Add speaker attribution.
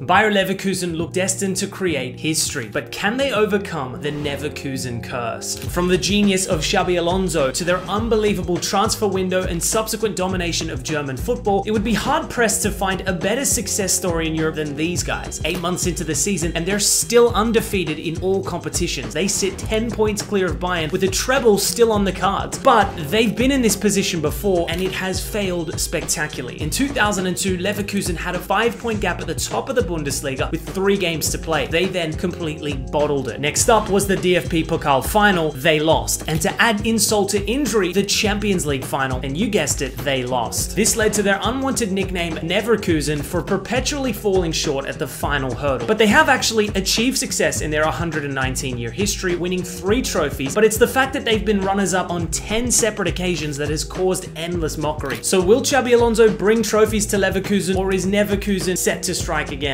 Speaker 1: Bayer Leverkusen look destined to create history, but can they overcome the Neverkusen curse? From the genius of Xabi Alonso to their unbelievable transfer window and subsequent domination of German football, it would be hard pressed to find a better success story in Europe than these guys. Eight months into the season, and they're still undefeated in all competitions. They sit 10 points clear of Bayern with a treble still on the cards. But they've been in this position before, and it has failed spectacularly. In 2002, Leverkusen had a five point gap at the top of the Bundesliga with three games to play. They then completely bottled it. Next up was the DFB Pokal final. They lost. And to add insult to injury, the Champions League final. And you guessed it, they lost. This led to their unwanted nickname Neverkusen for perpetually falling short at the final hurdle. But they have actually achieved success in their 119 year history, winning three trophies. But it's the fact that they've been runners up on 10 separate occasions that has caused endless mockery. So will Xabi Alonso bring trophies to Leverkusen or is Neverkusen set to strike again?